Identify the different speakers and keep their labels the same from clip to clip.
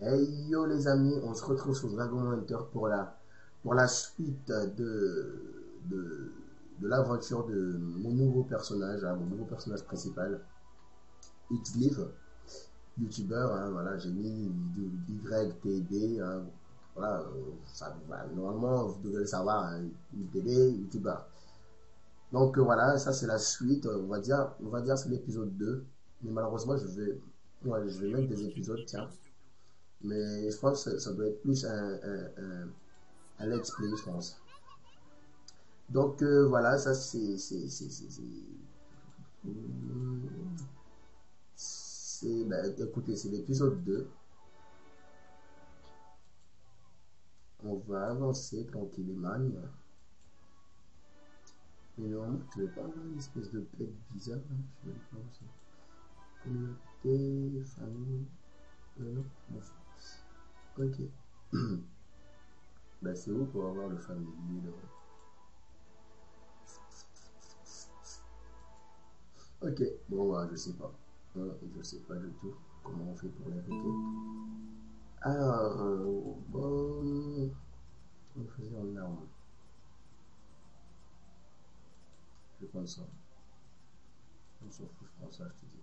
Speaker 1: Hey yo les amis, on se retrouve sur Dragon Hunter pour la, pour la suite de, de, de l'aventure de mon nouveau personnage, hein, mon nouveau personnage principal, Xliv, youtubeur, hein, voilà, j'ai mis YTB, hein, voilà, normalement vous devez le savoir, hein, YTB, youtubeur. Donc euh, voilà, ça c'est la suite, on va dire, on va dire c'est l'épisode 2, mais malheureusement je vais, je vais mettre des épisodes, tiens. Mais je pense que ça doit être plus un, un, let's play, je pense. Donc euh, voilà, ça c'est... C'est... Ben, écoutez, c'est l'épisode 2. On va avancer tranquillement. Mais non, tu veux pas une espèce de pet bizarre hein? Je vais pas. Communauté, famille... Euh. Ok. bah c'est où pour avoir le family là Ok, bon bah je sais pas. je sais pas du tout comment on fait pour requêtes. Alors, euh, bon, on faisait en arme. Je prends ça. On s'en fout, je prends ça, je te dis.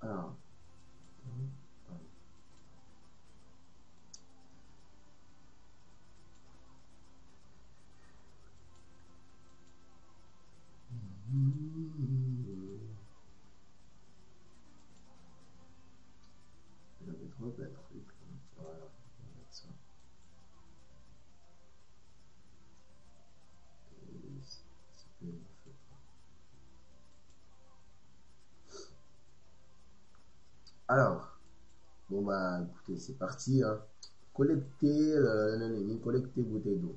Speaker 1: Alors. Alors, bon bah écoutez, c'est parti. Hein. Collecter, euh, collecter bouteille d'eau.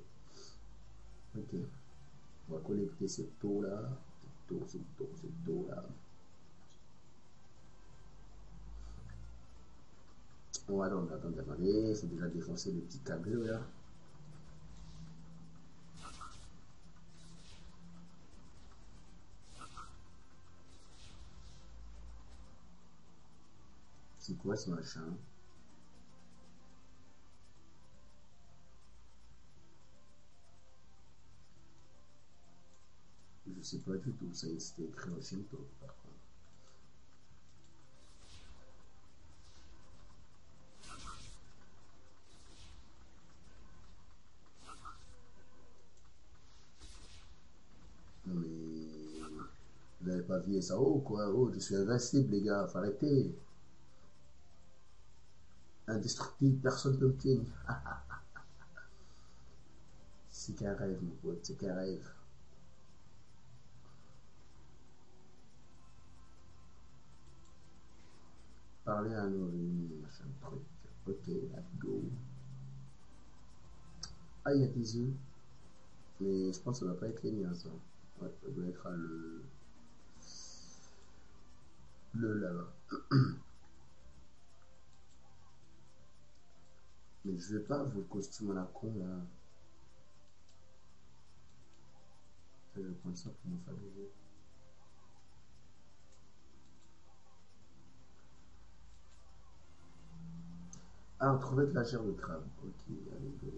Speaker 1: Ok. On va collecter cette eau là. Cette eau, cette eau, cette eau là. On va attendre, attendre, attendez. C'est déjà défoncer le petit câble là. C'est quoi ce machin? Je sais pas du tout, ça c'était écrit au Shinto par contre. Non mais vous n'avez pas vu ça haut quoi, oh je suis invincible les gars, faut arrêter. Indestructible, personne ne me c'est qu'un rêve mon pote, c'est qu'un rêve. Parler à nos machin truc. Ok, let's go. Ah, il y a des œufs. Mais je pense que ça va pas être les miens, ça. Ouais, ça doit être le. Le là-bas. Mais je vais pas vous costume à la con là. Je vais prendre ça pour mon favoriser. Ah, on trouvait de la chair de crabe. Ok, allez, go.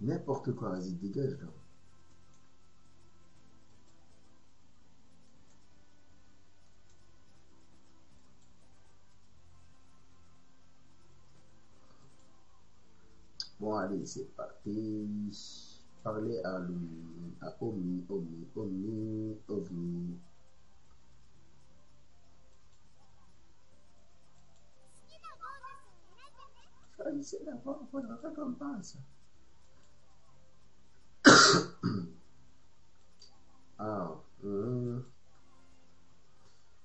Speaker 1: N'importe quoi, vas-y, dégage là. C'est parti. Parler à, à Omi, Omi, Omi, Ovni. Choisissez d'abord votre récompense. ah, hum.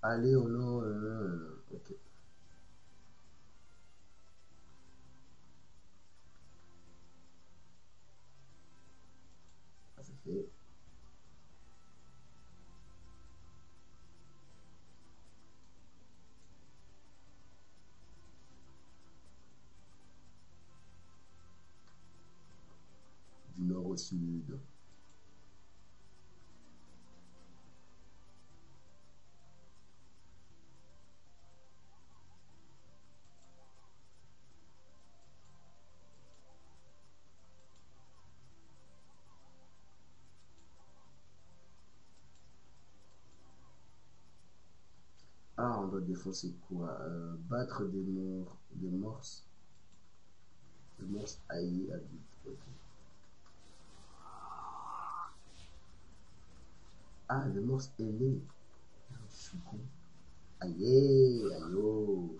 Speaker 1: Allez au nom. Hum, Ah, on doit défoncer quoi? Euh, Battre des morts, des morses. Des morses haïs adultes. ok. Ah, morses ailés. Ah, Je suis con. Aïe, oh.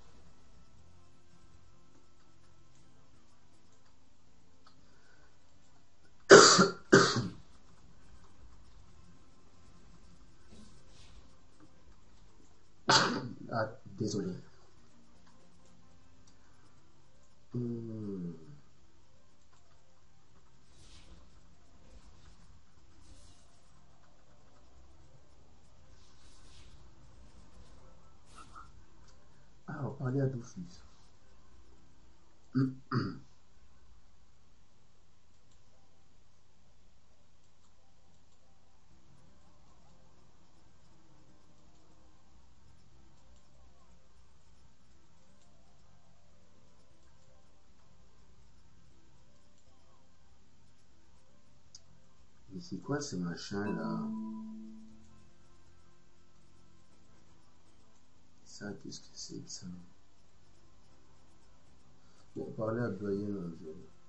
Speaker 1: désolé. On parlait à Dofus. C'est quoi ce machin là? Ça, qu'est-ce que c'est que ça? On parlait à Doyen Angel. Ah,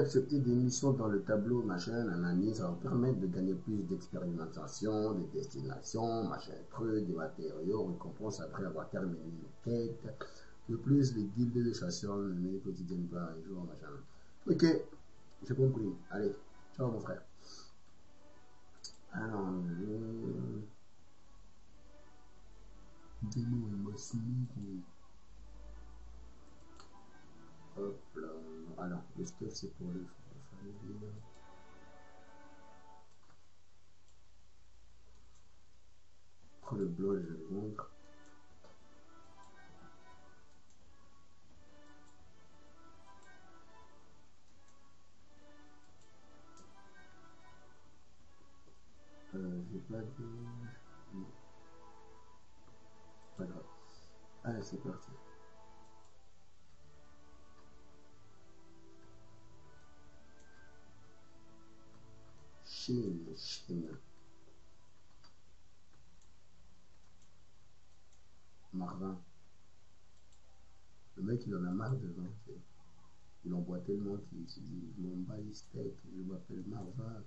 Speaker 1: accepter des missions dans le tableau, machin, nanani, ça va permettre de gagner plus d'expérimentation, des destinations, machin, truc, des matériaux, récompenses après avoir terminé les quêtes. De plus, les guildes de chasseurs, les quotidiennes par un jour, machin. Ok, j'ai compris. Allez, ciao mon frère. Alors, euh, soumis. Hop le stuff c'est pour le famille. Le bloc, je le montre. Euh, j'ai pas de... Pas grave. Allez, c'est parti. Marvin. Le mec, il en a marre de. Il en boit tellement qu'il se dit Je m'en bats les je m'appelle Marvin.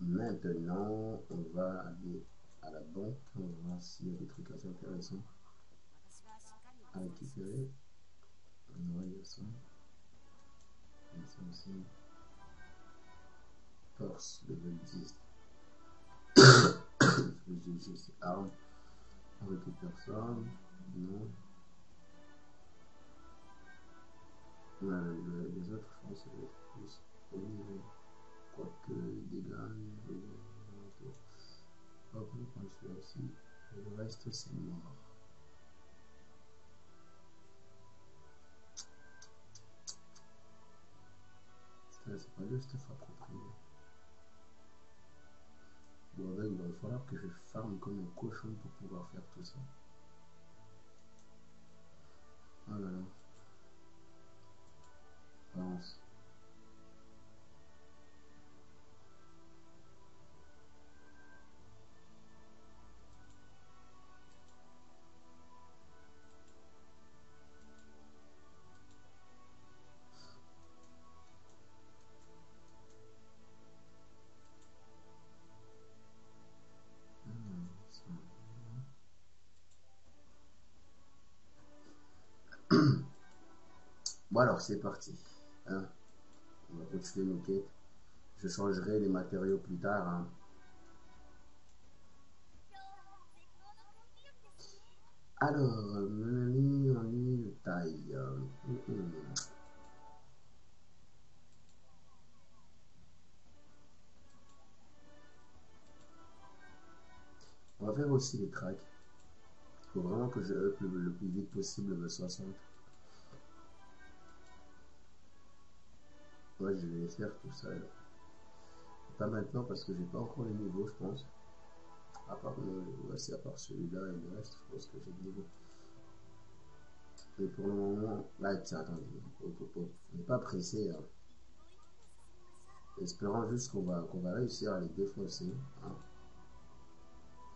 Speaker 1: Maintenant, on va aller à la banque. On va voir s'il y a des trucs assez intéressants à récupérer. On y ça. A ça aussi. Force, level 10. J'ai juste arme. On récupère ça. Non. Ouais, le- les autres, je pense, va être plus. Quoique, Hop, on prend celui-là aussi. Et le reste, c'est. Putain, C'est pas le stuff approprié. Bon, là, il va falloir que je farme comme un cochon pour pouvoir faire tout ça. Oh là là. Alors c'est parti. hein. On nos quêtes. Je changerai les matériaux plus tard. hein. Alors, euh, nanani, nanani, taille. euh, hum, hum. On va faire aussi les tracks. Il faut vraiment que je up le, le plus vite possible le 60. Ouais, je vais les faire tout seul. Pas maintenant parce que j'ai pas encore les niveaux, je pense. À part, le- ouais, c'est à part celui-là et le reste, je pense que j'ai le niveau. Et pour le moment, là, tiens, attendez, hop, hop, hop. on n'est pas pressé. Hein. Espérons juste qu'on va, qu'on va réussir à les défoncer. hein.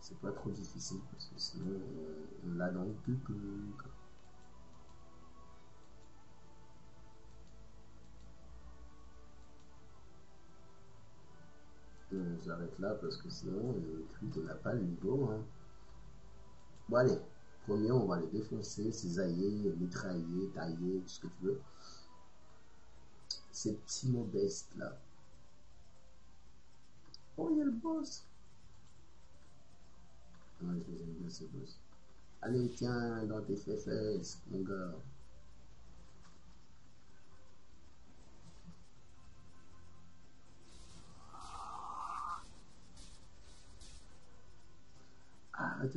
Speaker 1: C'est pas trop difficile parce que sinon, on, on l'a dans le cul. On s'arrête là parce que sinon, le truc, on n'a pas le niveau. Bon, allez, premier, on va les défoncer, cisailler, mitrailler, tailler, tout ce que tu veux. Ces petits modestes là. Oh, il y a le boss. Boss. Allez, tiens, dans tes fesses, mon gars.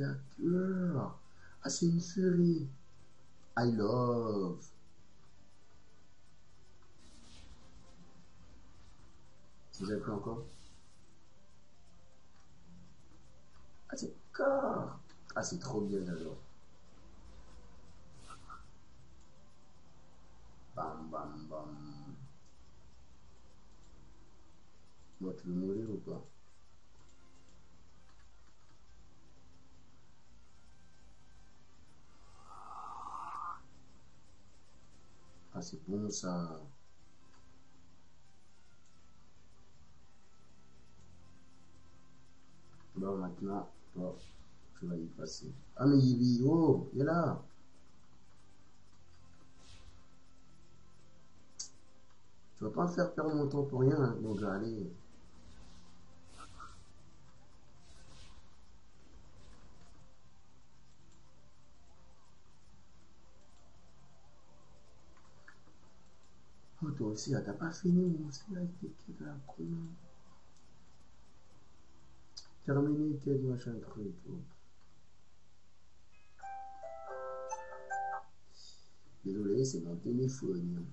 Speaker 1: Ah, d'accord. Ah, c'est une furie. I love. Vous avez pris encore? Ah, d'accord. Ah, c'est trop bien, j'adore. Bam, bam, bam. Moi, tu veux mourir ou pas? C'est bon ça. Bon, maintenant, toi, tu vas y passer. Ah, mais Yibi, oh, il est là. Tu vas pas faire perdre mon temps pour rien, hein, mon gars, allez. Aussi, là, t'as pas fini, là, t'es là, con. Terminé, quel machin truc. Désolé, c'est mon téléphone.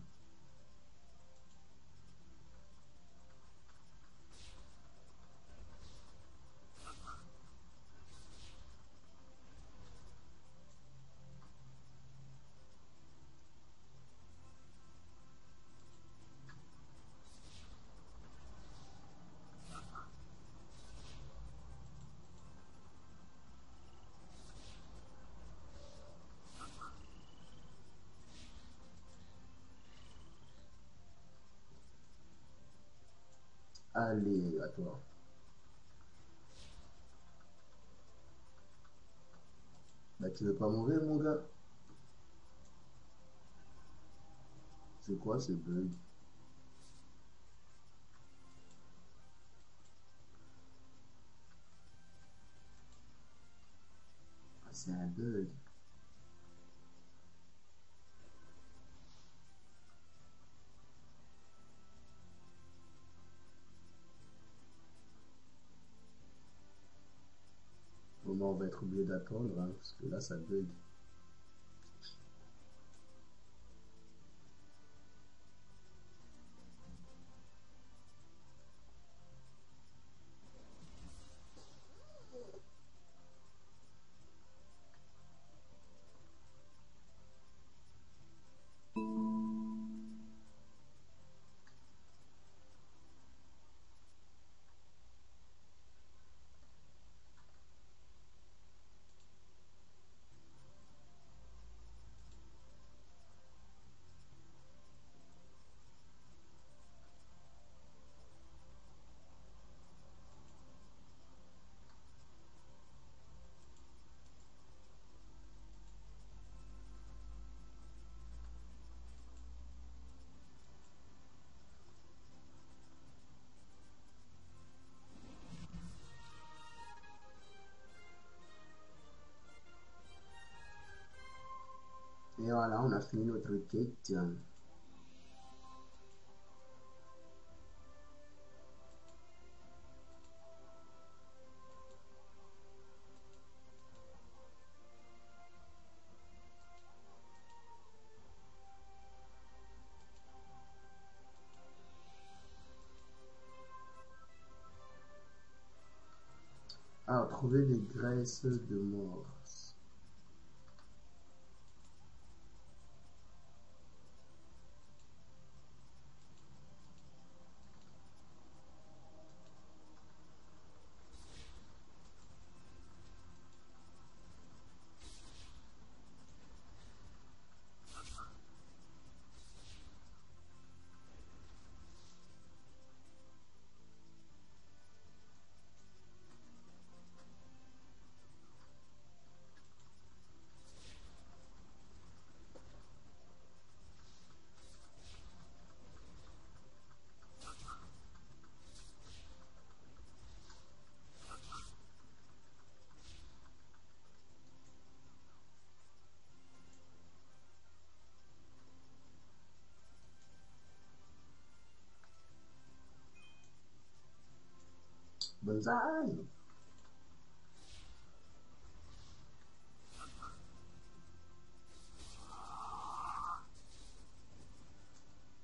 Speaker 1: Toi. Bah, tu veux pas mourir, mon gars? C'est quoi ce bug? Ah, c'est un bug. On va être obligé d'attendre, hein, parce que là, ça bug. Et voilà, on a fini notre quête. Ah, trouver les graisses de mort.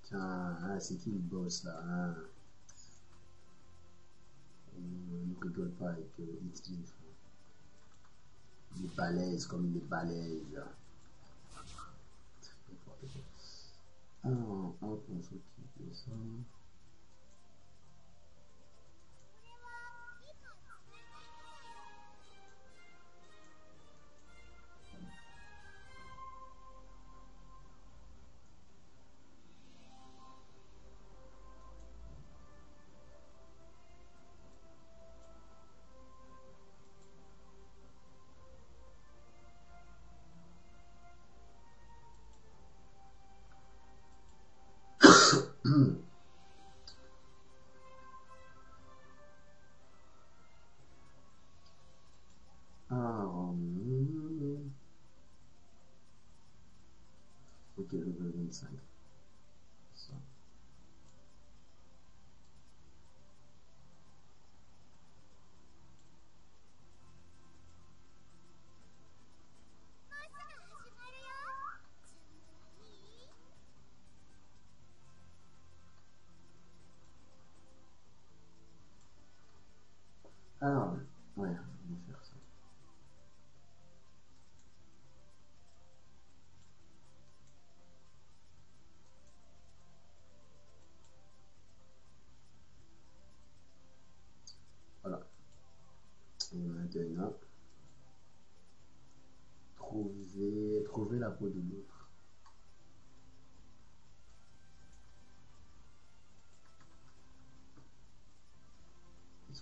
Speaker 1: Tiens, ah, c'est qui le boss là? hein? On ne rigole pas avec euh. Il comme il est. thanks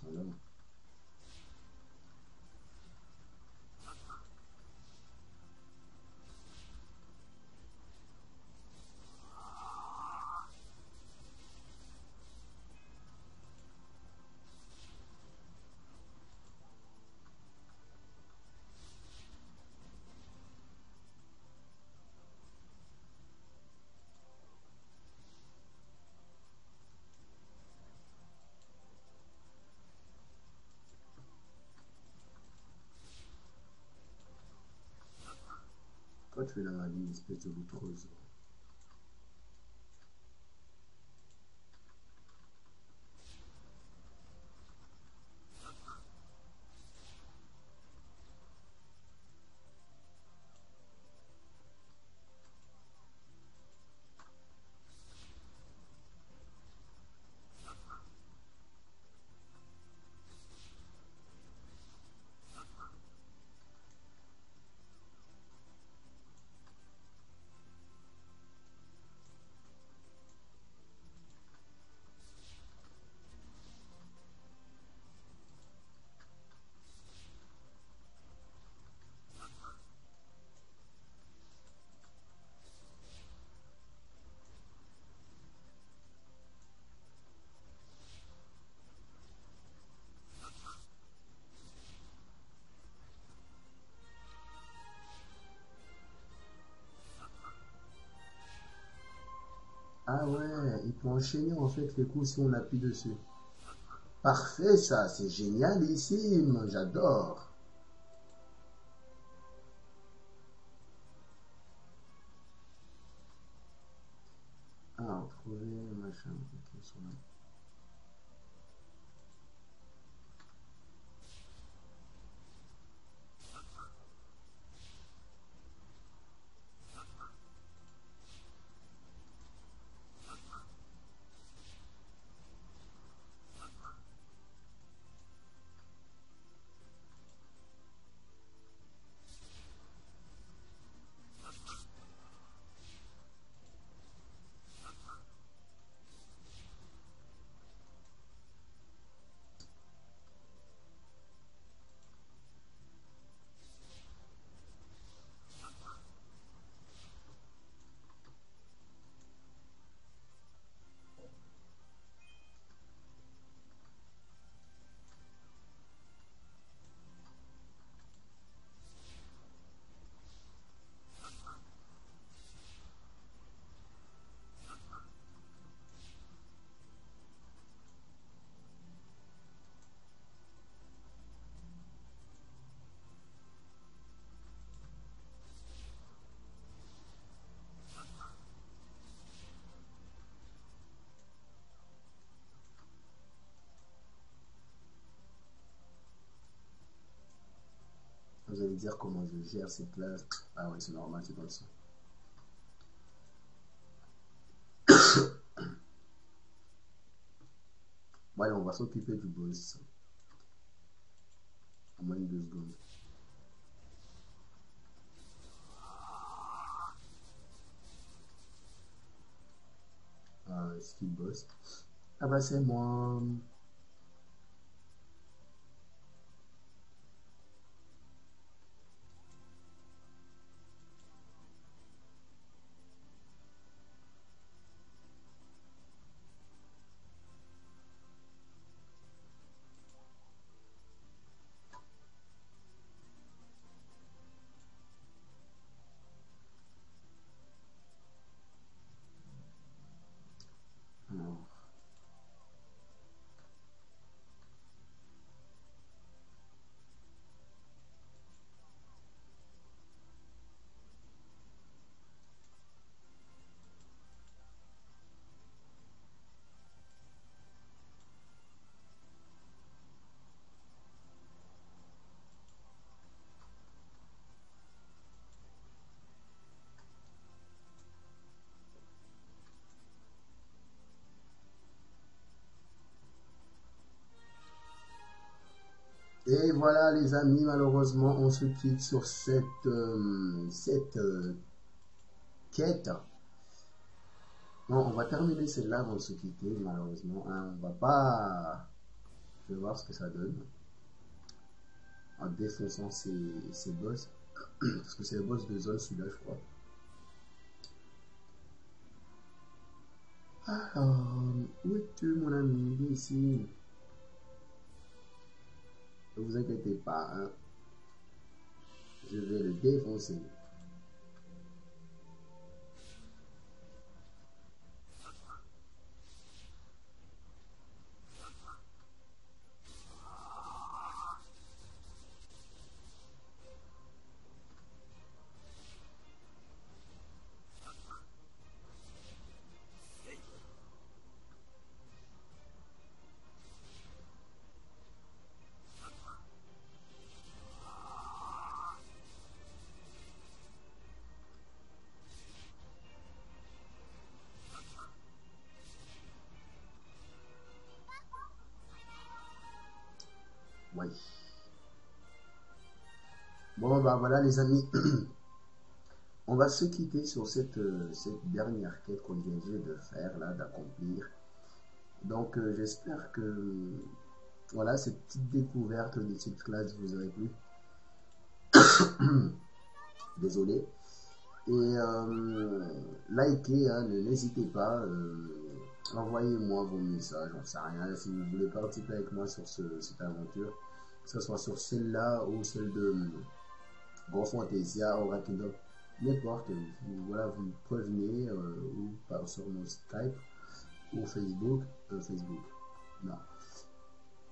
Speaker 1: I know. Tu es la vie, espèce de loutreuse. Enchaîner en fait les coups si on appuie dessus. Parfait ça, c'est génialissime, j'adore. Ah, trouver dire comment je gère ces classes. Ah ouais, c'est normal, c'est comme ça. Bon, on va s'occuper du boss. En moins de deux secondes. Ah, skill boss. Ah bah c'est moi. Et voilà les amis, malheureusement on se quitte sur cette, euh, euh, quête. Non, on va terminer celle-là avant de se quitter, malheureusement. Hein. on va pas... Je vais voir ce que ça donne. En défonçant ces, ces boss. Parce que c'est le boss de zone celui-là, je crois. Alors, où es-tu mon ami? Ici. Ne vous inquiétez pas, hein. je vais le défoncer. Bah voilà les amis. On va se quitter sur cette, euh, dernière quête qu'on vient de faire, là, d'accomplir. Donc, euh, j'espère que voilà, cette petite découverte de cette classe vous aurait plu. Désolé. Et euh, likez, hein, n'hésitez pas. Envoyez-moi vos messages, j'en sais rien. Si vous voulez participer avec moi sur cette aventure, que ce soit sur celle-là ou celle de Grand Fantasia, Aura Kingdom, n'importe. Vous, voilà, vous me prévenez euh, ou par, sur mon Skype ou Facebook, euh, Facebook, non.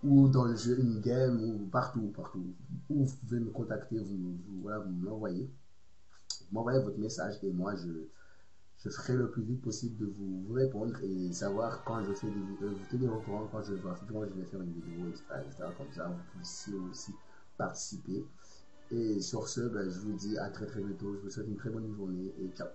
Speaker 1: Ou dans le jeu in-game ou partout, partout. Ou vous pouvez me contacter, vous, voilà, vous m'envoyez. M'envoyez votre message et moi je je ferai le plus vite possible de vous, répondre et savoir quand je fais des vidéos, vous tenir au courant quand je vais, quand je vais faire une vidéo, etc., Comme ça, vous puissiez aussi participer. Et sur ce, ben, je vous dis à très très bientôt. Je vous souhaite une très bonne journée et ciao.